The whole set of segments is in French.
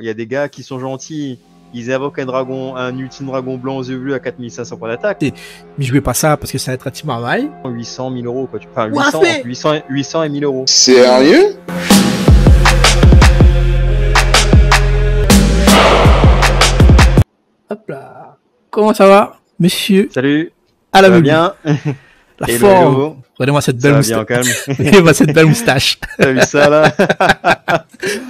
Il y a des gars qui sont gentils, ils évoquent un dragon, un ultime dragon blanc aux yeux bleus à 4500 points d'attaque. Mais je vais pas ça parce que ça va être un team Marvel. 800, 1000 euros, quoi. Enfin, Ouah, 800, fait 800, 800 et 1000 euros. Sérieux? Hop là. Comment ça va, monsieur? Salut, À la ça va bien? La Hello, forme. Regardez-moi cette belle moustache. calme. Regardez-moi cette belle moustache. T'as vu ça, là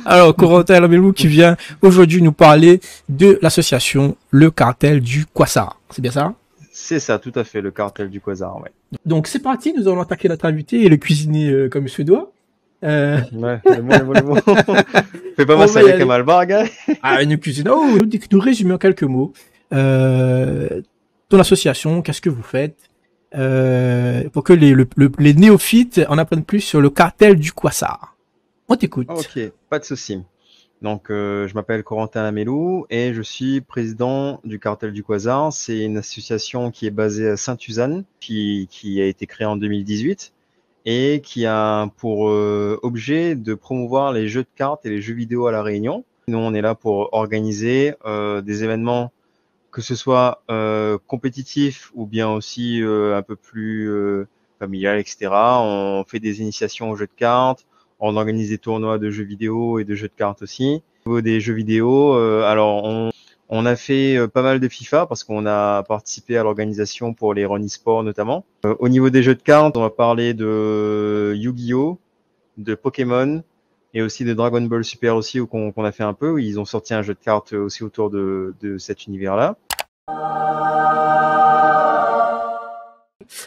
Alors, Corentin Lamelou qui vient aujourd'hui nous parler de l'association Le Cartel du Quassar. C'est bien ça C'est ça, tout à fait, le cartel du Quasar, ouais. Donc c'est parti, nous allons attaquer notre invité et le cuisiner euh, comme il se doit. Euh, Ouais, c'est bon, bon, bon. Fais pas On ma va y avec un malbar, gars. ah, nous cuisiner. Oh, nous, nous résumer en quelques mots. Euh, ton association, qu'est-ce que vous faites euh, pour que les, le- le- les néophytes en apprennent plus sur le cartel du Quassar. On t'écoute. Ok, pas de souci. Donc, euh, je m'appelle Corentin Lamélou et je suis président du Cartel du Quasar. C'est une association qui est basée à Sainte-Suzanne, qui, a été créée en 2018 et qui a pour euh, objet de promouvoir les jeux de cartes et les jeux vidéo à La Réunion. Nous, on est là pour organiser des événements, que ce soit euh, compétitifs ou bien aussi euh, un peu plus euh, familial, etc. On fait des initiations aux jeux de cartes. On organise des tournois de jeux vidéo et de jeux de cartes aussi. Au niveau des jeux vidéo, euh, alors on, on a fait pas mal de FIFA parce qu'on a participé à l'organisation pour les Run Sport notamment. Au niveau des jeux de cartes, on va parler de Yu-Gi-Oh, de Pokémon et aussi de Dragon Ball Super aussi où qu'on a fait un peu. où Ils ont sorti un jeu de cartes aussi autour de, de cet univers-là.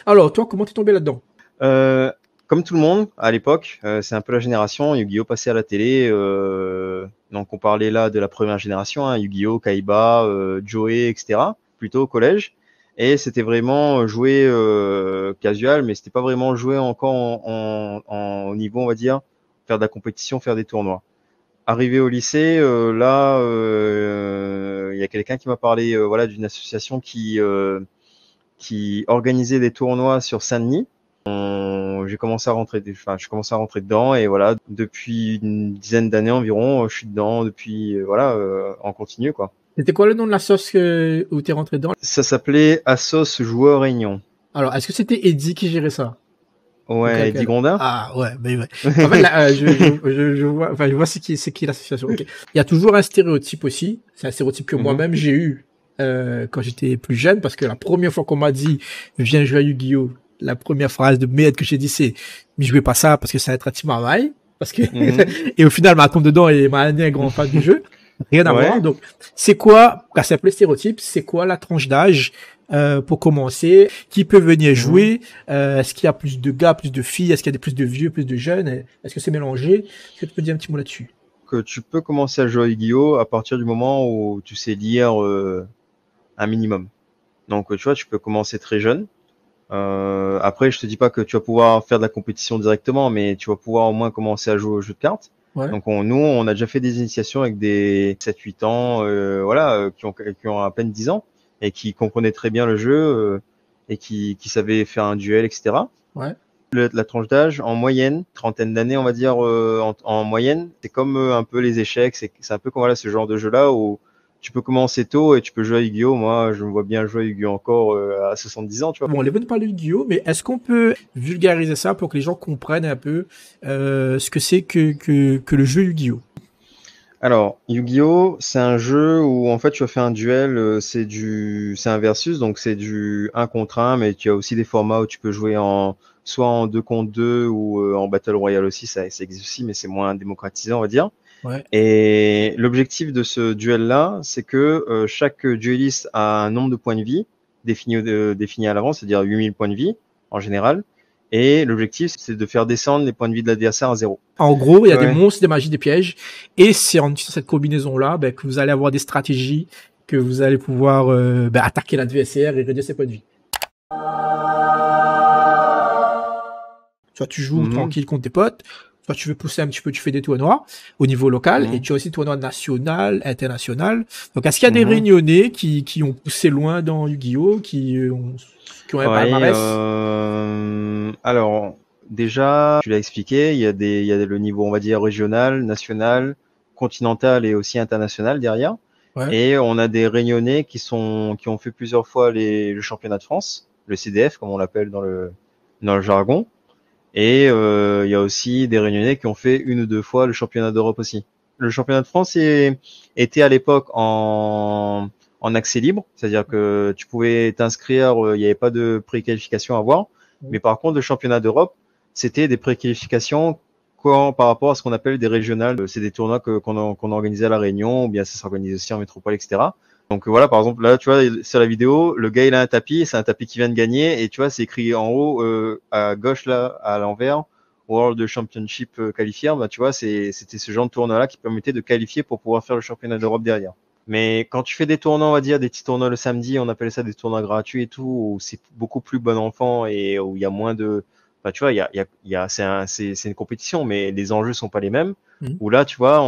Alors, toi, comment t'es tombé là-dedans? Euh, comme tout le monde à l'époque, euh, c'est un peu la génération Yu-Gi-Oh passé à la télé. euh, donc on parlait là de la première génération, hein, Yu-Gi-Oh, Kaiba, euh, Joey, etc. Plutôt au collège. Et c'était vraiment joué euh, casual, mais c'était pas vraiment joué encore en, en- en- au niveau, on va dire, faire de la compétition, faire des tournois. Arrivé au lycée, euh, là, euh, il y a quelqu'un qui m'a parlé, euh, voilà, d'une association qui qui organisait des tournois sur Saint-Denis. J'ai commencé à rentrer, enfin, je commence à rentrer dedans et voilà, depuis une dizaine d'années environ, je suis dedans depuis, voilà, en continu quoi. C'était quoi le nom de la sauce où t'es rentré dedans? Ça s'appelait Assos Joueur Réunion. Alors, est-ce que c'était Eddie qui gérait ça? Ouais. Eddie Grondin. Ah ouais, ben ouais. En fait, là, euh, je, je, je, je vois, enfin, je vois c'est qui, c'est qui l'association. Ok. Il y a toujours un stéréotype aussi. C'est un stéréotype que Mhm. moi-même j'ai eu euh, quand j'étais plus jeune, parce que la première fois qu'on m'a dit viens jouer à Yu-Gi-Oh, la première phrase de merde que j'ai dit c'est mais je vais pas ça parce que ça va être un team Marvel. Parce que Mhm. et au final, ma tombe dedans et m'a un grand fan du jeu. Rien à Ouais. voir. Donc, c'est quoi, quand c'est appelé stéréotype, c'est quoi la tranche d'âge euh, pour commencer Qui peut venir jouer Euh, Est-ce qu'il y a plus de gars, plus de filles Est-ce qu'il y a plus de vieux, plus de jeunes Est-ce que c'est mélangé? Est-ce que tu peux dire un petit mot là-dessus? Que tu peux commencer à jouer à Yu-Gi-Oh à partir du moment où tu sais lire euh, un minimum. Donc tu vois, tu peux commencer très jeune. Euh, après, je te dis pas que tu vas pouvoir faire de la compétition directement, mais tu vas pouvoir au moins commencer à jouer aux jeux de cartes. Ouais. Donc on, nous, on a déjà fait des initiations avec des 7-8 ans, euh, voilà, euh, qui ont qui ont à peine 10 ans et qui comprenaient très bien le jeu euh, et qui qui savaient faire un duel, etc. Ouais. Le- la tranche d'âge en moyenne, trentaine d'années, on va dire euh, en, en moyenne, c'est comme euh, un peu les échecs, c'est c'est un peu comme voilà ce genre de jeu là où tu peux commencer tôt et tu peux jouer à Yu-Gi-Oh. Moi, je me vois bien jouer à Yu-Gi-Oh encore euh, à 70 ans, tu vois. Bon, on est venu de parler de Yu-Gi-Oh, mais est-ce qu'on peut vulgariser ça pour que les gens comprennent un peu ce que c'est que, que, que le jeu Yu-Gi-Oh Alors, Yu-Gi-Oh, c'est un jeu où en fait tu vas faire un duel, euh, c'est du, c'est un versus, donc c'est du 1 contre 1, mais tu as aussi des formats où tu peux jouer en soit en 2 contre 2 ou euh, en Battle Royale aussi, ça, ça existe aussi, mais c'est moins démocratisé, on va dire. Ouais. Et l'objectif de ce duel-là, c'est que euh, chaque dueliste a un nombre de points de vie défini, euh, défini à l'avance, c'est-à-dire 8000 points de vie en général. Et l'objectif, c'est de faire descendre les points de vie de l'adversaire à zéro. En gros, il y a Ouais. des monstres, des magies, des pièges, et c'est en utilisant cette combinaison-là ben, que vous allez avoir des stratégies, que vous allez pouvoir euh, ben, attaquer l'adversaire et réduire ses points de vie. Soit tu joues Mhm. tranquille contre tes potes, soit tu veux pousser un petit peu, tu fais des tournois au niveau local, Mhm. et tu as aussi des tournois national, international. Donc, est-ce qu'il y a des Mhm. réunionnais qui, qui ont poussé loin dans Yu-Gi-Oh, qui euh, ont, qui ont un Ouais, palmarès euh, alors, déjà, tu l'as expliqué, il y a des, il y a le niveau, on va dire, régional, national, continental et aussi international derrière. Ouais. Et on a des Réunionnais qui sont qui ont fait plusieurs fois les, le championnat de France, le CDF comme on l'appelle dans le dans le jargon. Et euh, il y a aussi des Réunionnais qui ont fait une ou deux fois le championnat d'Europe aussi. Le championnat de France est- était à l'époque en en accès libre, c'est-à-dire que tu pouvais t'inscrire, euh, il n'y avait pas de préqualification à avoir. Mais par contre, le championnat d'Europe, c'était des préqualifications quand- par rapport à ce qu'on appelle des régionales. C'est des tournois qu'on qu'on organisait à La Réunion, ou bien ça s'organise aussi en métropole, etc. Donc voilà, par exemple, là, tu vois, sur la vidéo, le gars, il a un tapis, c'est un tapis qui vient de gagner, et tu vois, c'est écrit en haut, euh, à gauche, là, à l'envers, World Championship euh, qualifié, bah, tu vois, c'était ce genre de tournoi-là qui permettait de qualifier pour pouvoir faire le championnat d'Europe derrière. Mais quand tu fais des tournois, on va dire, des petits tournois le samedi, on appelle ça des tournois gratuits et tout, où c'est beaucoup plus bon enfant et où il y a moins de, bah, tu vois, y a, y a, il y a, c'est un, c'est, c'est une compétition, mais les enjeux sont pas les mêmes. Mhm. Où là, tu vois,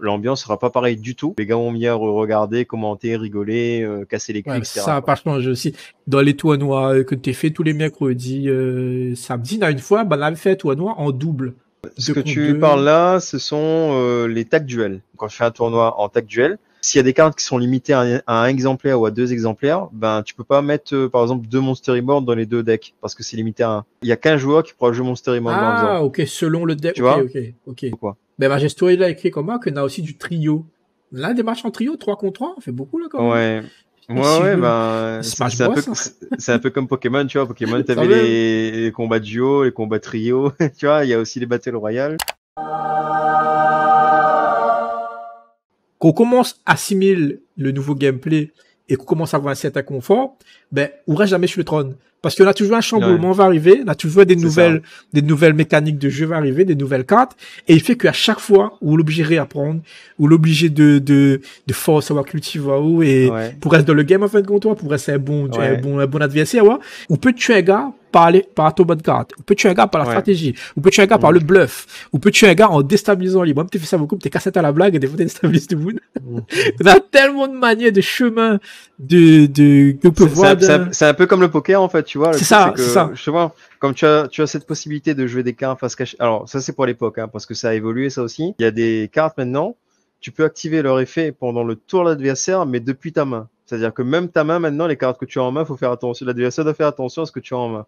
l'ambiance sera pas pareille du tout. Les gars vont venir regarder, commenter, rigoler, euh, casser les Ouais, etc. ça n'a pas changé aussi. Dans les tournois euh, que tu fait tous les mercredis, euh, samedi, là, une fois, on avait fait un tournoi en double. Ce que contre tu deux. parles là, ce sont euh, les tag duels. Quand je fais un tournoi en tag duel, s'il y a des cartes qui sont limitées à un, à un exemplaire ou à deux exemplaires, ben tu peux pas mettre euh, par exemple deux Monster Board dans les deux decks parce que c'est limité à un. Il y a qu'un joueur qui pourra jouer Monster Board Ah, ok, selon le deck. Tu vois ok, ok. Quoi. Ben, Majesto, il a écrit comment qu'on a aussi du trio. Là, des matchs en trio, 3 contre 3, on fait beaucoup, là, quand même. Ouais. Ouais, Si ouais, vous- ben, c'est un, peu, un comme Pokémon, tu vois. Pokémon, t'avais les, les combats duo, les combats trio, tu vois. Il y a aussi les Battle Royale. Qu'on commence à assimiler le nouveau gameplay et qu'on commence à avoir un certain confort, ben, on reste jamais sur le trône. Parce qu'on a toujours un chamboulement va arriver, on a toujours des nouvelles, des nouvelles mécaniques de jeu va arriver, des nouvelles cartes, et il fait qu'à chaque fois, on l'oblige de réapprendre, ou l'oblige de, de, de force savoir cultiver où, et Ouais. pour rester dans le game en fin de compte, toi, pour rester un bon, Ouais. un bon, un bon adversaire, ouais. On peut tuer un gars par les, par ton bonne carte. On peut tuer un gars par la Ouais. stratégie? On peut tuer un gars par le bluff? On peut tuer un gars en déstabilisant lui. Moi, tu fais ça beaucoup, t'es cassette à la blague et des fois t'es déstabilises tout le monde. Mhm. On a tellement de manières, de chemins, de, de, que on peut C'est- voir. C'est un, un peu comme le poker en fait, tu vois. C'est ça, c'est ça. Justement, comme tu as, tu as cette possibilité de jouer des cartes face cachée. Alors ça c'est pour l'époque, hein, parce que ça a évolué ça aussi. Il y a des cartes maintenant. Tu peux activer leur effet pendant le tour de l'adversaire, mais depuis ta main. C'est-à-dire que même ta main maintenant, les cartes que tu as en main, faut faire attention. L'adversaire doit faire attention à ce que tu as en main.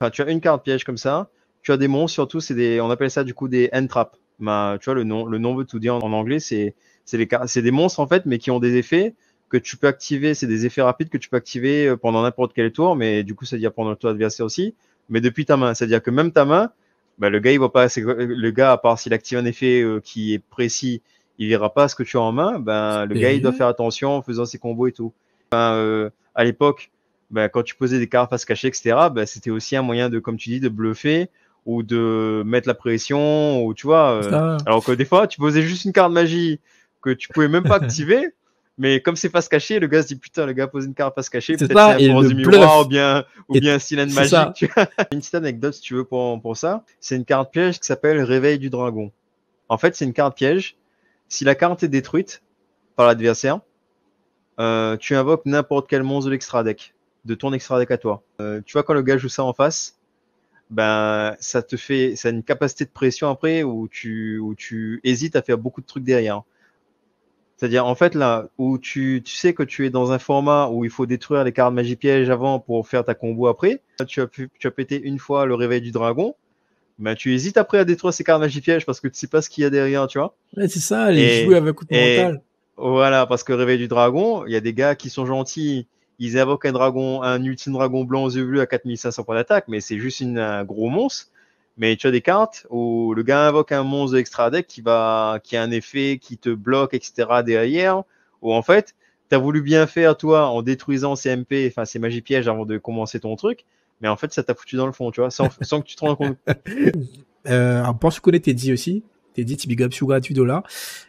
Enfin, tu as une carte piège comme ça. Tu as des monstres surtout, c'est des, on appelle ça du coup des end traps. Tu vois le nom, le nom veut tout dire en, en anglais. C'est, c'est des monstres en fait, mais qui ont des effets que tu peux activer, c'est des effets rapides que tu peux activer euh, pendant n'importe quel tour, mais du coup, c'est-à-dire pendant le tour adversaire aussi, mais depuis ta main. C'est-à-dire que même ta main, bah, le gars, il voit pas, c'est- le gars, à part s'il active un effet euh, qui est précis, il verra pas ce que tu as en main, ben, le gars, il doit faire attention en faisant ses combos et tout. Ben, euh, à l'époque, ben, quand tu posais des cartes face cachée, etc., ben, c'était aussi un moyen de, comme tu dis, de bluffer ou de mettre la pression, ou tu vois, euh, alors que des fois, tu posais juste une carte magie que tu pouvais même pas activer, mais comme c'est face cachée, le gars se dit putain, le gars pose une carte face cachée, peut-être c'est un du miroir ou bien, ou Et bien un c'est magique. ça. Tu vois. une petite anecdote si tu veux pour, pour ça, c'est une carte piège qui s'appelle Réveil du Dragon. En fait, c'est une carte piège. Si la carte est détruite par l'adversaire, euh, tu invoques n'importe quel monstre de l'extra deck, de ton extra deck à toi. Euh, tu vois quand le gars joue ça en face, ben ça te fait, ça a une capacité de pression après où tu où tu hésites à faire beaucoup de trucs derrière. C'est-à-dire en fait là où tu, tu sais que tu es dans un format où il faut détruire les cartes magie piège avant pour faire ta combo après. Là, tu as pu, tu as pété une fois le réveil du dragon. Ben tu hésites après à détruire ces cartes magie piège parce que tu sais pas ce qu'il y a derrière, tu vois. Ouais, c'est ça, les jouer avec coup de mental. Voilà, parce que Réveil du Dragon, il y a des gars qui sont gentils, ils invoquent un dragon, un ultime dragon blanc aux yeux bleus à 4500 points d'attaque, mais c'est juste un gros monstre. Mais tu as des cartes où le gars invoque un monstre extra deck qui va, qui a un effet qui te bloque, etc. derrière, où en fait, tu as voulu bien faire toi en détruisant ces MP, enfin ces magies pièges avant de commencer ton truc, mais en fait, ça t'a foutu dans le fond, tu vois, sans, que tu te rendes compte. Euh, alors, pense qu'on était dit aussi. T'es dit, tu big up sur gratuit dollar.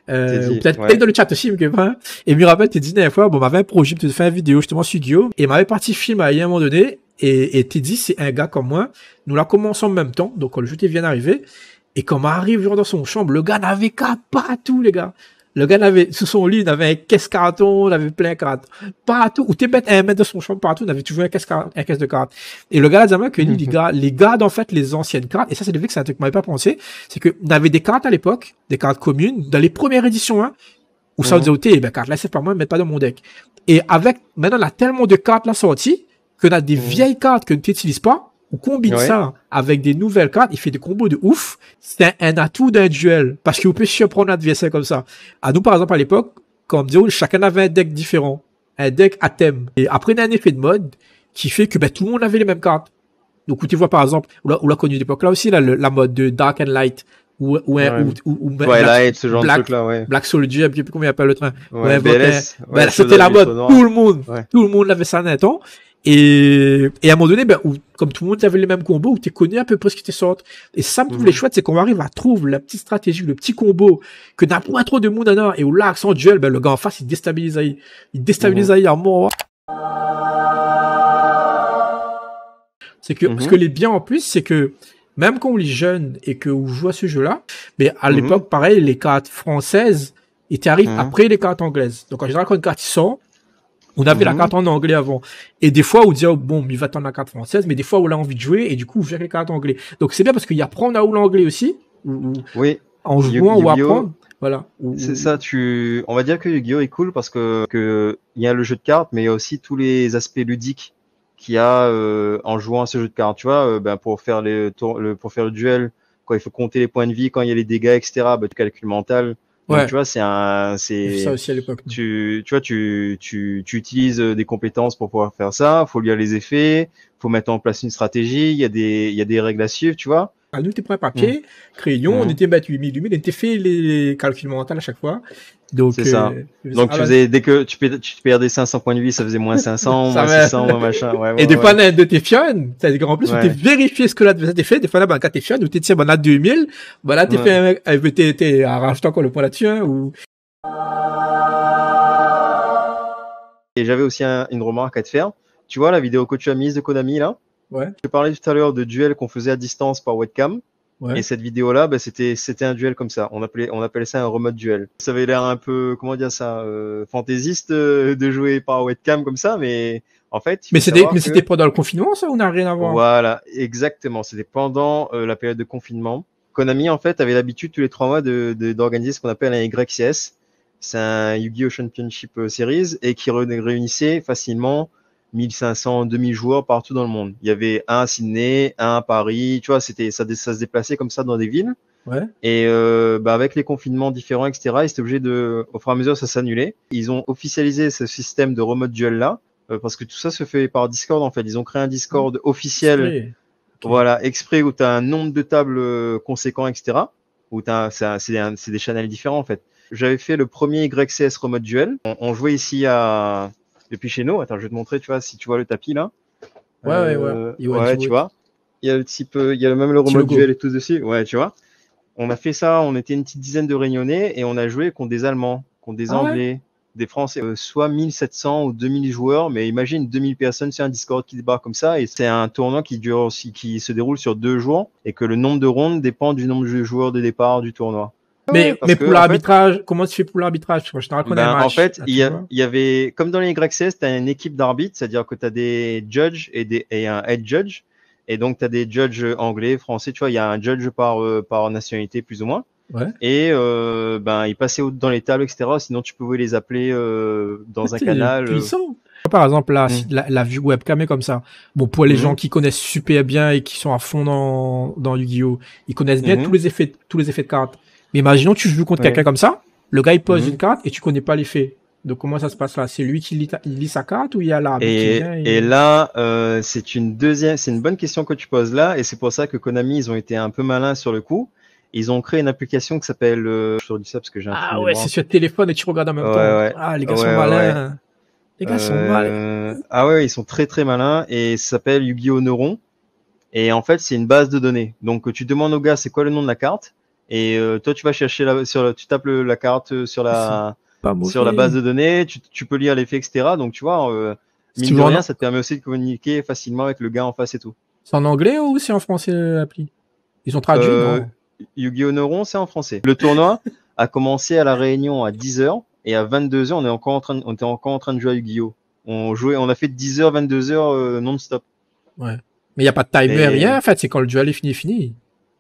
Euh, Teddy, peut-être ouais. peut-être dans le chat aussi, mais pas. Et me rappelle, t'es dit la dernière fois, bon, m'avait un projet de faire une vidéo justement Guillaume, et m'avait parti film à un moment donné, et, et t'es dit, c'est un gars comme moi. Nous la commençons en même temps, donc quand le jeu vient d'arriver, et quand on arrive genre dans son chambre, le gars n'avait qu'à pas tout, les gars. Le gars avait, sous son lit, il avait un caisse carton, il avait plein de cartes. Partout, où t'es bête, un mètre de son champ, partout, il avait toujours un caisse, un caisse de cartes. Et le gars a dit que lui, les gars, les gars, en fait, les anciennes cartes, et ça, c'est le fait que c'est un truc que m'avait pas pensé, c'est que, on avait des cartes à l'époque, des cartes communes, dans les premières éditions, hein, où ça disait, OK, ben, carte là, c'est pas moi, mais pas dans mon deck. Et avec, maintenant, on a tellement de cartes là sorties, qu'on a des vieilles cartes que tu n'utilises pas, on combine ça avec des nouvelles cartes, il fait des combos de ouf. C'est un, atout d'un duel. Parce qu'on peut surprendre un adversaire comme ça. À nous, par exemple, à l'époque, comme dit, chacun avait un deck différent. Un deck à thème. Et après, il y a un effet de mode qui fait que ben, tout le monde avait les mêmes cartes. Donc, tu vois, par exemple, on l'a connu l'époque là aussi, là, la mode de Dark and Light. Ou, ou, ouais. ou, ou, Black, ce genre Black, de truc là, ouais. Black Soldier, puis comment il appelle le train. Ouais, BLS, ben, c'était la mode. Tout le monde, tout le monde avait ça temps. Et, et à un moment donné, ben, où, comme tout le monde avait les mêmes combos, où tu connais un peu près ce qui te sort. Et ça me trouve les chouettes, c'est qu'on arrive à trouver la petite stratégie, le petit combo, que n'a pas trop de monde en et où là, accent duel, ben, le gars en face, il déstabilise, il déstabilise mmh. à mort. C'est que, ce que les bien en plus, c'est que, même quand on est jeune et que on joue à ce jeu-là, mais à l'époque, pareil, les cartes françaises, étaient arrivent après les cartes anglaises. Donc, en général, quand une carte sort, on avait la mhm. carte en anglais avant. Et des fois, on disait, oh, bon, il va attendre la carte française, mais des fois, on a envie de jouer, et du coup, on fait les cartes anglais. Donc, c'est bien parce qu'il y a apprendre à l'anglais aussi. oui. En jouant ou apprendre. Voilà. C'est ça, tu, on va dire que Yu-Gi-Oh! est cool parce que, y a le jeu de cartes, mais il y a aussi tous les aspects ludiques qu'il y a, euh, en jouant à ce jeu de cartes. Tu vois, euh, ben, pour faire les le, pour faire le duel, quand il faut compter les points de vie, quand il y a les dégâts, etc., ben, du calcul mental Ouais. tu vois, c'est un, c'est. Ça aussi à l'époque. Tu, tu vois, tu, tu, tu utilises euh, des compétences pour pouvoir faire ça. Faut lire les effets. Faut mettre en place une stratégie. Il y a des, il y a des règles à suivre, tu vois. À nous, t'es prêt papier, mmh. crayon, on mmh. était battu 8000, 8000, on était fait les calculs mentaux à chaque fois. Donc, c'est ça. Euh, Donc, tu faisais, dès que tu, tu perdais 500 points de vie, ça faisait moins 500, moins 600, moins machin. Ouais, ouais, et des fois, de tes fions, c'est-à-dire qu'en plus, ouais. tu vérifié ce que l'adversaire t'a fait. Des fois, là, ben, quand t'es fion, ou t'es tiens, ben, là, 2000, ben, là, t'es fait, t'es, t'es, arrache encore le point là-dessus, hein, ou. Et j'avais aussi un, une remarque à te faire. Tu vois la vidéo que tu as mise de Konami, là? Ouais. Je parlais tout à l'heure de duel qu'on faisait à distance par webcam. Et cette vidéo-là, bah, c'était c'était un duel comme ça. On appelait on appelait ça un remote duel. Ça avait l'air un peu comment dire ça, euh, fantaisiste euh, de jouer par webcam comme ça, mais en fait. Mais c'était mais c'était pendant le confinement, ça, on n'a rien à voir? Voilà, exactement. C'était pendant euh, la période de confinement. Konami en fait avait l'habitude tous les trois mois de d'organiser ce qu'on appelle un YCS. C'est un Yu-Gi-Oh Championship Series et qui réunissait facilement 1500, 2000 joueurs partout dans le monde. Il y avait un à Sydney, un à Paris, tu vois, c'était ça, ça se déplaçait comme ça dans des villes. Ouais. Et euh, bah avec les confinements différents, etc., ils étaient obligés de, au fur et à mesure, ça s'annulait. Ils ont officialisé ce système de remote duel là, euh, parce que tout ça se fait par Discord en fait. Ils ont créé un Discord officiel, voilà, exprès où tu as un nombre de tables euh, conséquent, etc. Où t'as, c'est des channels différents en fait. J'avais fait le premier YCS remote duel. On, on jouait ici à depuis chez nous. Attends, je vais te montrer, tu vois, si tu vois le tapis là. Ouais, ouais, ouais. Euh, ouais, tu vois. Il y a le type, il y a même le remote duel et tout dessus. Ouais, tu vois. On a fait ça, on était une petite dizaine de réunionnais et on a joué contre des Allemands, contre des ah Anglais, des Français, euh, soit 1700 ou 2000 joueurs, mais imagine 2000 personnes sur un Discord qui débarque comme ça et c'est un tournoi qui dure aussi, qui se déroule sur deux jours et que le nombre de rondes dépend du nombre de joueurs de départ du tournoi. Mais, mais pour l'arbitrage, comment tu fais pour l'arbitrage? Ben, En fait, il y, y, avait, comme dans les YCS, tu as une équipe d'arbitres, c'est-à-dire que tu as des judges et, des, et un head judge. Et donc, tu as des judges anglais, français, tu vois, il y a un judge par, euh, par nationalité plus ou moins. Ouais. Et euh, ben, ils passaient dans les tables, etc. Sinon, tu pouvais les appeler euh, dans un canal. Euh. Par exemple, la, mm. la, la, vue webcam est comme ça. Bon, pour les mm. gens qui connaissent super bien et qui sont à fond dans, dans Yu-Gi-Oh, ils connaissent bien mm-hmm. tous les effets, tous les effets de cartes. Mais imaginons tu joues contre quelqu'un comme ça, le gars il pose mhm. une carte et tu connais pas l'effet. Donc comment ça se passe là? C'est lui qui lit, sa carte ou il y a l'arbitre et, et... là, euh, c'est une deuxième, c'est une bonne question que tu poses là, et c'est pour ça que Konami ils ont été un peu malins sur le coup. Ils ont créé une application qui s'appelle, euh, je te dis ça parce que j'ai un Ah ouais, c'est sur le téléphone et tu regardes en même temps. Ah les gars sont malins. Les gars sont euh, malins. Ah ouais, ils sont très très malins et ça s'appelle Yu-Gi-Oh Neuron. Et en fait, c'est une base de données. Donc tu demandes au gars c'est quoi le nom de la carte? Et euh, toi, tu vas chercher la, sur, tu tapes la carte euh, sur la, sur la base de données, tu, tu peux lire l'effet, etc. Donc, tu vois, euh, mine de rien, ça te permet aussi de communiquer facilement avec le gars en face et tout. C'est en anglais ou c'est en français l'appli? Ils ont traduit euh, Yu-Gi-Oh! Neuron, c'est en français. Le tournoi, a commencé à la Réunion à 10h et à 22h, on est encore en train, on était encore en train de jouer à Yu-Gi-Oh. On jouait, on a fait 10h, 22h euh, non-stop. Ouais. Mais il n'y a pas de timer, rien. En fait, c'est quand le duel est fini, fini.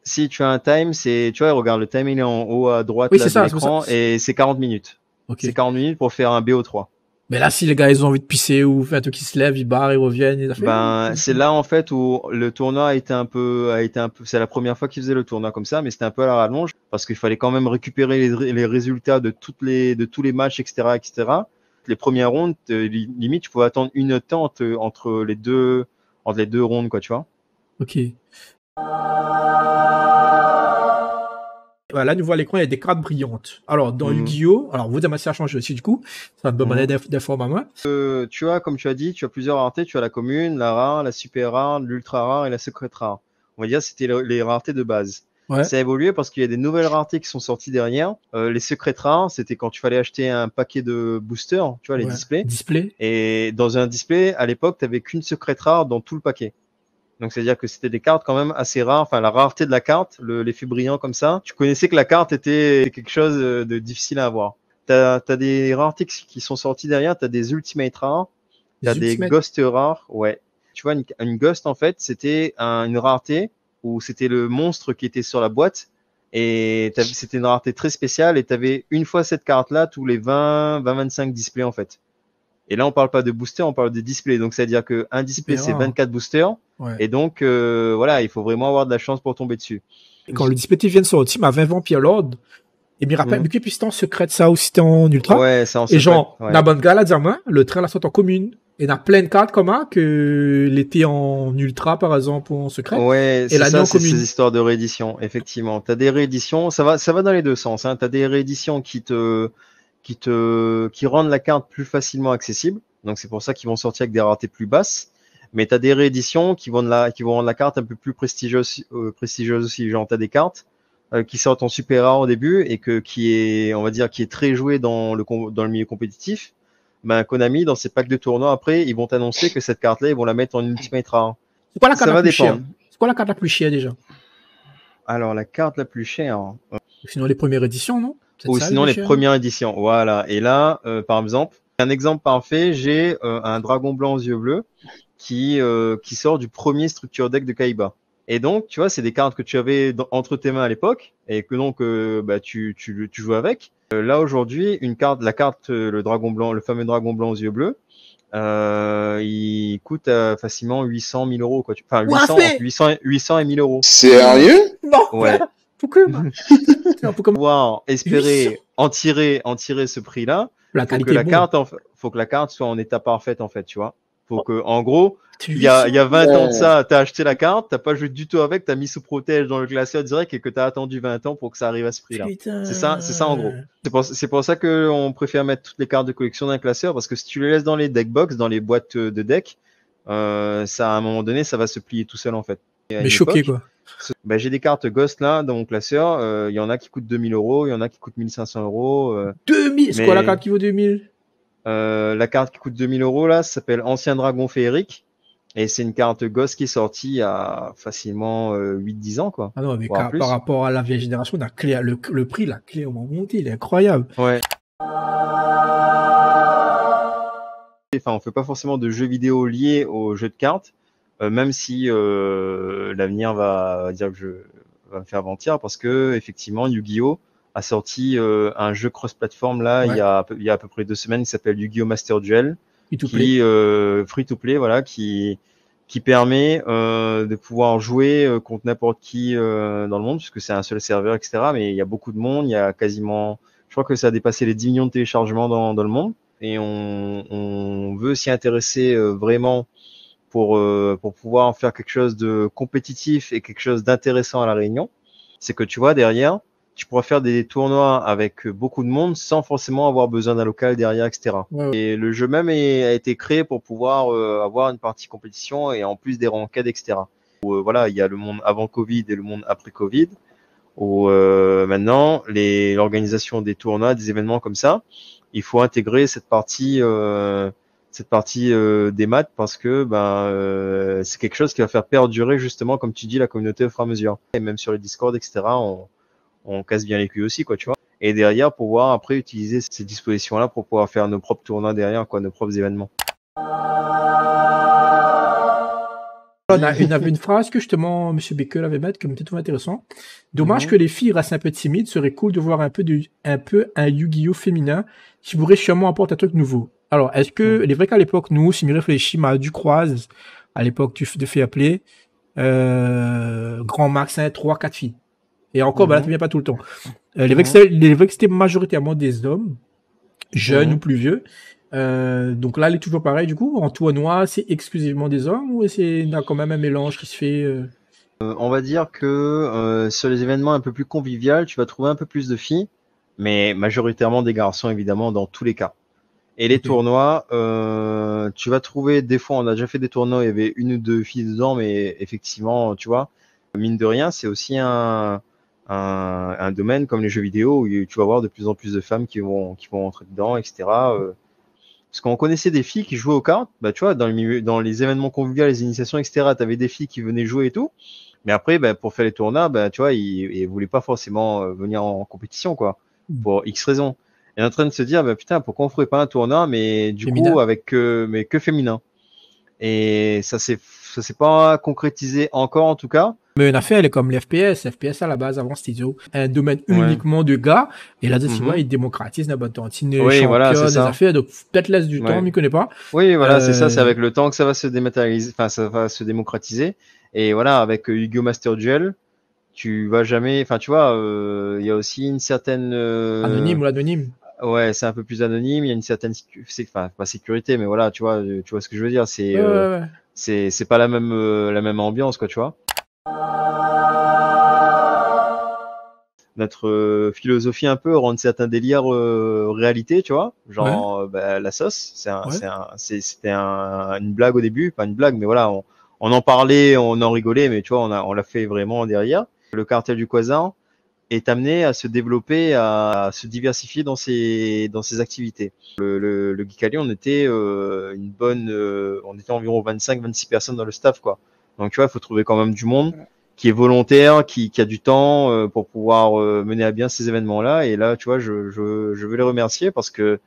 Si tu as un time, c'est, tu vois, regarde, le time il est en haut à droite Oui, là, de ça, l'écran et c'est 40 minutes. Ok. C'est 40 minutes pour faire un BO3. Mais là, si les gars, ils ont envie de pisser ou faire un truc qui se lève, ils barrent, ils reviennent, ils Ben, c'est là en fait où le tournoi a été un peu, a été un peu, c'est la première fois qu'ils faisaient le tournoi comme ça, mais c'était un peu à la rallonge parce qu'il fallait quand même récupérer les, les résultats de toutes les, de tous les matchs, etc., etc. Les premières rondes, euh, li- limite, tu pouvais attendre une temps entre, entre les deux, entre les deux rondes, quoi, tu vois. Ok. Voilà, là, nous voit à l'écran, il y a des cartes brillantes. Alors, dans Mhm. Yu-Gi-Oh! Alors, vous, ça a changé aussi, du coup. Ça me demandait Mhm. des, formes à moi. Euh, tu as, comme tu as dit, tu as plusieurs raretés. Tu as la commune, la rare, la super rare, l'ultra rare et la secrète rare. On va dire c'était le- les raretés de base. Ouais. Ça a évolué parce qu'il y a des nouvelles raretés qui sont sorties derrière. Euh, les secrètes rares, c'était quand tu fallait acheter un paquet de boosters, tu vois, les Ouais. displays. Display. Et dans un display, à l'époque, tu n'avais qu'une secrète rare dans tout le paquet. Donc, c'est-à-dire que c'était des cartes quand même assez rares. Enfin, la rareté de la carte, le- l'effet brillant comme ça, tu connaissais que la carte était quelque chose de difficile à avoir. Tu as, des raretés qui sont sorties derrière. Tu as des ultimate rares. Tu as Les des Ultimate. ghosts rares. Ouais. Tu vois, une, une ghost, en fait, c'était un- une rareté où c'était le monstre qui était sur la boîte. Et t'avais- c'était une rareté très spéciale. Et tu avais une fois cette carte-là tous les 20, 20, 25 displays, en fait. Et là, on parle pas de booster, on parle de display. Donc, c'est-à-dire qu'un display, c'est rare. 24 boosters. Ouais. Et donc, euh, voilà, il faut vraiment avoir de la chance pour tomber dessus. Et quand le display vient de sortir, ma 20 Vampire Lord, et me rappelle, Mhm. mais que puis c'était en secret, ça aussi, c'était en ultra. Ouais, c'est en Et secret. genre, ouais. la bonne gars, moi, le train la sort en commune. Et on a plein de cartes comme ça que l'été en ultra, par exemple, ou en secret. Ouais, c'est ça, c'est ces histoires de réédition, effectivement. T'as des rééditions, ça va, ça va dans les deux sens. Hein. T'as des rééditions qui te, qui te, qui rendent la carte plus facilement accessible. Donc c'est pour ça qu'ils vont sortir avec des raretés plus basses. Mais t'as des rééditions qui vont de la, qui vont rendre la carte un peu plus prestigieuse, euh, prestigieuse aussi. Genre t'as des cartes euh, qui sortent en super rare au début et que qui est, on va dire, qui est très joué dans le dans le milieu compétitif. Ben Konami dans ses packs de tournoi après, ils vont annoncer que cette carte-là, ils vont la mettre en ultimate rare. C'est quoi la carte Ça la va plus chère dépendre. C'est quoi la carte la plus chère déjà? Alors la carte la plus chère. Sinon, les premières éditions, non? Ou ça, sinon les premières éditions. Voilà. Et là, euh, par exemple, un exemple parfait, j'ai euh, un dragon blanc aux yeux bleus qui euh, qui sort du premier structure deck de Kaiba. Et donc, tu vois, c'est des cartes que tu avais dans- entre tes mains à l'époque et que donc euh, bah, tu, tu, tu joues avec. Euh, là aujourd'hui, une carte, la carte, euh, le dragon blanc, le fameux dragon blanc aux yeux bleus, euh, il coûte euh, facilement 800 000 euros. Quoi. Tu- Enfin, Ouah, 800, fait entre 800, et- 800 et 1000 euros. Sérieux? Non Ouais. Pourquoi? un peu comme pouvoir 800. espérer en tirer, en tirer ce prix-là, la faut qualité que la carte, en, faut que la carte soit en état parfait en fait, tu vois. Faut que, en gros, Tu il y a, il y a 20 ans de ça, t'as acheté la carte, t'as pas joué du tout avec, t'as mis sous protège dans le classeur direct et que t'as attendu 20 ans pour que ça arrive à ce prix-là. C'est ça, c'est ça en gros. C'est pour, c'est pour ça que on préfère mettre toutes les cartes de collection dans un classeur parce que si tu les laisses dans les deck box, dans les boîtes de deck, euh, ça à un moment donné, ça va se plier tout seul en fait. Mais choqué, époque, quoi. Bah, j'ai des cartes Ghost là dans mon classeur. euh, Il y en a qui coûtent 2000 euros, il y en a qui coûtent 1500 euros. euh, 2000 C'est quoi la carte qui vaut 2000 euh, la carte qui coûte 2000 euros là, s'appelle Ancien Dragon Féerique. Et c'est une carte Ghost qui est sortie il y a facilement euh, 8-10 ans quoi. Ah non, mais car- par rapport à la vieille génération, la clé, le, le prix, la clé au monté, il est incroyable. Ouais. Enfin, on fait pas forcément de jeux vidéo liés aux jeux de cartes, euh, même si euh, l'avenir va, va dire que je va me faire mentir parce que effectivement Yu-Gi-Oh! a sorti euh, un jeu cross-platform là il y a il y a à peu près deux semaines qui s'appelle Yu-Gi-Oh! Master Duel. Tout plaît. qui euh, free to play voilà qui qui permet euh, de pouvoir jouer euh, contre n'importe qui euh, dans le monde puisque c'est un seul serveur etc mais il y a beaucoup de monde il y a quasiment je crois que ça a dépassé les 10 millions de téléchargements dans, dans le monde. Et on, on veut s'y intéresser euh, vraiment pour euh, pour pouvoir faire quelque chose de compétitif et quelque chose d'intéressant à la Réunion c'est que tu vois derrière tu pourras faire des tournois avec beaucoup de monde sans forcément avoir besoin d'un local derrière etc Ouais, ouais. et le jeu même est- a été créé pour pouvoir euh, avoir une partie compétition et en plus des ranked, etc. Où, euh, voilà, il y a le monde avant Covid et le monde après Covid. Où euh, maintenant, l'organisation des tournois, des événements comme ça, il faut intégrer cette partie, euh, cette partie euh, des maths parce que ben euh, c'est quelque chose qui va faire perdurer justement, comme tu dis, la communauté au fur et à mesure. Et même sur les Discord, etc. On, on casse bien les culs aussi, quoi, tu vois. Et derrière, pouvoir après utiliser ces dispositions-là pour pouvoir faire nos propres tournois derrière, quoi, nos propres événements. On a une, une phrase que justement M. Baker avait mise qui me tout intéressant. Dommage Mhm. que les filles restent un peu timides. Serait cool de voir un peu de, un peu un Yu-Gi-Oh féminin qui pourrait sûrement apporter un truc nouveau. Alors, est-ce que, Mhm. il est vrai qu'à l'époque, nous, si nous réfléchissons à Ducroise, à l'époque du, de fait appeler, euh, Grand Max, 1, 3, 4 filles. Et encore, bah là, tu viens pas tout le temps. Euh, il est vrai que Mhm. c'était- majoritairement des hommes, jeunes Mhm. ou plus vieux. Euh, donc là, il est toujours pareil, du coup, en tournoi, c'est exclusivement des hommes ou c'est, il y a quand même un mélange qui se fait, euh, Euh, on va dire que sur les événements un peu plus conviviaux, tu vas trouver un peu plus de filles, mais majoritairement des garçons, évidemment, dans tous les cas. Et les tournois, euh, tu vas trouver, des fois, on a déjà fait des tournois, il y avait une ou deux filles dedans, mais effectivement, tu vois, mine de rien, c'est aussi un, un, un domaine comme les jeux vidéo où tu vas voir de plus en plus de femmes qui vont, qui vont entrer dedans, etc. Euh, parce qu'on connaissait des filles qui jouaient aux cartes, bah, tu vois, dans, le milieu, dans les événements conviviaux, les initiations, etc., tu avais des filles qui venaient jouer et tout. Mais après, bah, pour faire les tournois, bah, tu vois, ils, ils voulaient pas forcément euh, venir en compétition, quoi, Mm. pour X raisons. Et en train de se dire, bah, putain, pourquoi on ferait pas un tournoi, mais du Féminin. coup, avec que, mais que féminin. Et ça s'est, ça s'est pas concrétisé encore, en tout cas. Mais une affaire, elle est comme les FPS. FPS, à la base, avant, c'était un domaine Ouais. uniquement de gars. Et là, tu Mhm. vois, ils démocratisent la bonne tantine, Oui, voilà, c'est des ça. affaires. Donc, peut-être laisse du Ouais. temps, on m'y connaît pas. Oui, voilà, c'est ça, c'est Euh, avec le temps que ça va se dématérialiser, enfin, ça va se démocratiser. Et voilà, avec euh, Yu-Gi-Oh! Master Duel, tu vas jamais, enfin, tu vois, euh, il y a aussi une certaine, euh, Anonyme ou l'anonyme. Ouais, c'est un peu plus anonyme. Il y a une certaine, enfin pas sécurité, mais voilà, tu vois, euh, tu vois ce que je veux dire. C'est, Ouais, euh, ouais, ouais. c'est, c'est pas la même, euh, la même ambiance, quoi, tu vois. Notre euh, philosophie un peu rendre certains délires réalité, tu vois. Genre euh, bah, la sauce, c'est, un, Ouais. c'était un- une blague au début, pas une blague, mais voilà, on, on en parlait, on en rigolait, mais tu vois, on a, on l'a fait vraiment derrière. Le cartel du Quasar est amené à se développer, à, se diversifier dans ses dans ses activités. Le, le, le Geek Alley, on était euh, une bonne, euh, on était environ 25-26 personnes dans le staff, quoi. Donc tu vois, il faut trouver quand même du monde qui est volontaire, qui, qui a du temps euh, pour pouvoir euh, mener à bien ces événements-là. Et là, tu vois, je, je, je veux les remercier parce que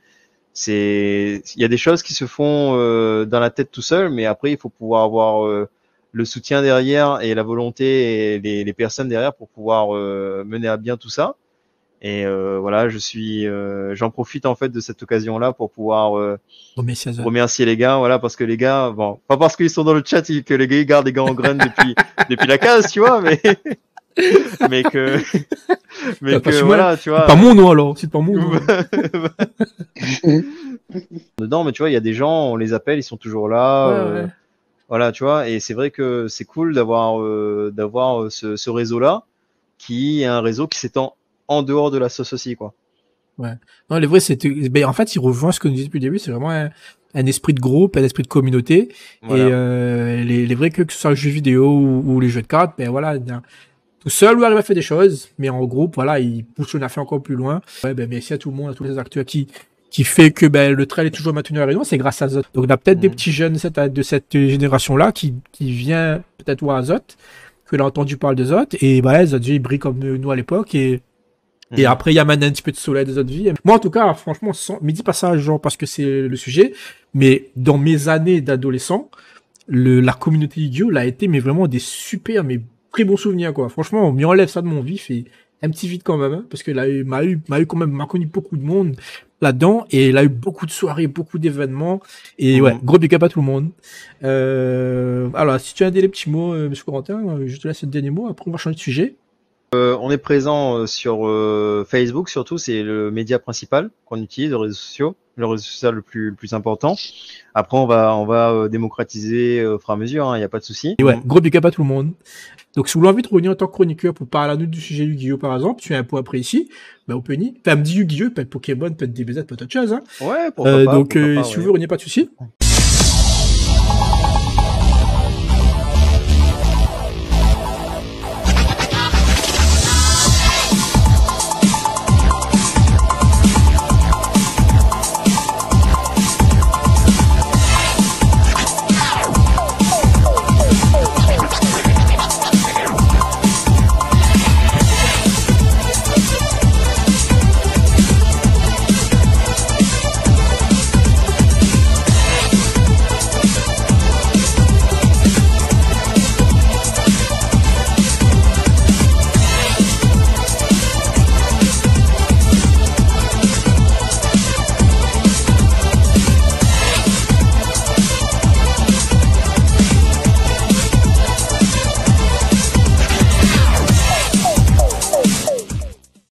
c'est, il y a des choses qui se font euh, dans la tête tout seul, mais après, il faut pouvoir avoir euh, le soutien derrière et la volonté et les, les personnes derrière pour pouvoir euh, mener à bien tout ça. Et euh, voilà, je suis, euh, j'en profite en fait de cette occasion-là pour pouvoir euh, ça. remercier les gars, voilà, parce que les gars, bon, pas parce qu'ils sont dans le chat et que les gars ils gardent les gars en graines depuis depuis la case, tu vois, mais mais que mais Bah, que voilà, tu vois. Pas mon nom alors. C'est pas mon nom. dedans, mais tu vois, il y a des gens, on les appelle, ils sont toujours là. Ouais, euh, ouais. Voilà, tu vois, et c'est vrai que c'est cool d'avoir euh, d'avoir euh, ce, ce réseau-là, qui est un réseau qui s'étend en dehors de la sauce aussi, quoi. Non, les vrais, c'est, ben, en fait, il rejoint ce que nous disait depuis le début. C'est vraiment un, un esprit de groupe, un esprit de communauté. Voilà. Et euh, les, les vrais que, que ce soit le jeu vidéo ou, ou les jeux de cartes, ben voilà, tout seul, on arrive à faire des choses, mais en groupe, voilà, il pousse une affaire encore plus loin. Ouais, ben merci à tout le monde, à tous les acteurs qui qui fait que ben, le trail est toujours maintenu à Réunion, c'est grâce à Zot. Donc on a peut-être des Mhm. petits jeunes de cette, de cette génération-là qui, qui vient peut-être voir Zot, que a entendu parler de Zot, et ben, Zot, il brille comme nous à l'époque, et et Mhm. après, il y a maintenant un petit peu de soleil des autres vies. Moi, en tout cas, franchement, sans, midi passage, genre, parce que c'est le sujet, mais dans mes années d'adolescent, le, la communauté Yu-Gi-Oh! l'a été, mais vraiment des super, mais très bons souvenirs, quoi. Franchement, on m'y enlève ça de mon vif et un petit vide quand même, hein, parce que là, il m'a eu, m'a eu quand même, m'a connu beaucoup de monde là-dedans, et il a eu beaucoup de soirées, beaucoup d'événements, et Mhm. ouais, gros big up à tout le monde. Euh, alors, si tu as des petits mots, euh, monsieur Corentin, euh, je te laisse le dernier mot, après on va changer de sujet. Euh, on est présent euh, sur euh, Facebook surtout, c'est le média principal qu'on utilise, les réseaux sociaux, le réseau social le plus le plus important. Après, on va on va euh, démocratiser euh, au fur et à mesure, il n'y a pas de souci. Et ouais, gros big up à tout le monde. Donc, si vous voulez envie de revenir en tant que chroniqueur pour parler à nous du sujet Yu-Gi-Oh! par exemple, tu as un point précis, bah, au penny. Enfin, me dit Yu-Gi-Oh! peut être Pokémon, peut être DBZ, peut être autre chose, hein. Ouais, pourquoi Euh, pas, donc, pourquoi euh, pas, si ouais. vous voulez, revenez pas de soucis.